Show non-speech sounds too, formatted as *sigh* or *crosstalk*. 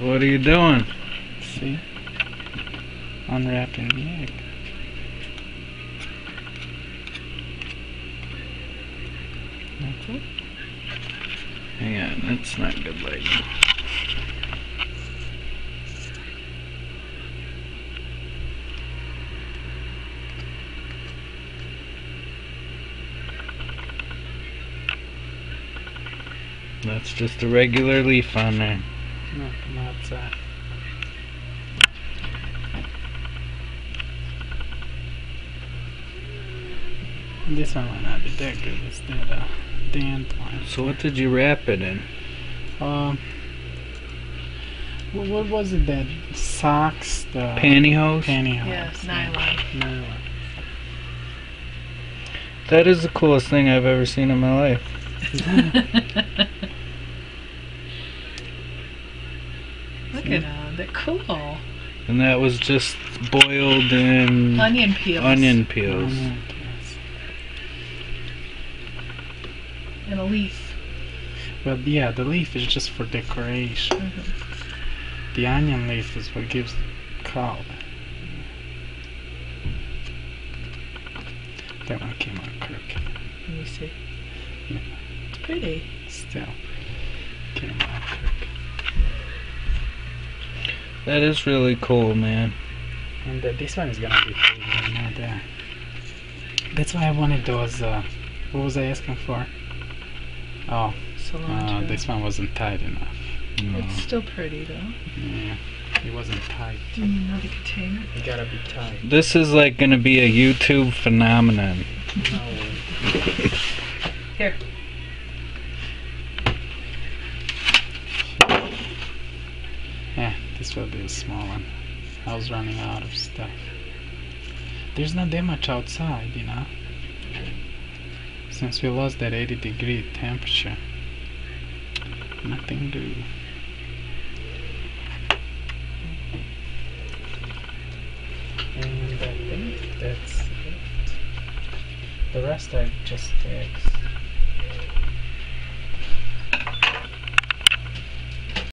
What are you doing? See? Unwrapping the egg. That's it. Hang on, that's not good lighting. That's just a regular leaf on there. No, not uh, This one might not be that good. It's that uh, dandelion. So what did you wrap it in? Um, what, what was it that socks the Pantyhose? pantyhose? Yes, yeah. nylon. Nylon. That is the coolest thing I've ever seen in my life. *laughs* *laughs* Look at them. They're cool. And that was just boiled in Onion peels. onion peels. Onion peels. And a leaf. Well, yeah, the leaf is just for decoration. Mhm. The onion leaf is what gives color. That one came out crooked. Let me see. Yeah. It's pretty. Still came out That is really cool, man. And uh, this one is gonna be pretty good, not that. That's why I wanted those. Uh, what was I asking for? Oh, uh, this one wasn't tight enough. No. It's still pretty though. Yeah, it wasn't tight. Do you need another container? It gotta be tight. This is like gonna be a YouTube phenomenon. No. Here. Yeah, this will be a small one. I was running out of stuff. There's not that much outside, you know. Since we lost that 80 degree temperature. Nothing to. And I think that's it. The rest are just eggs.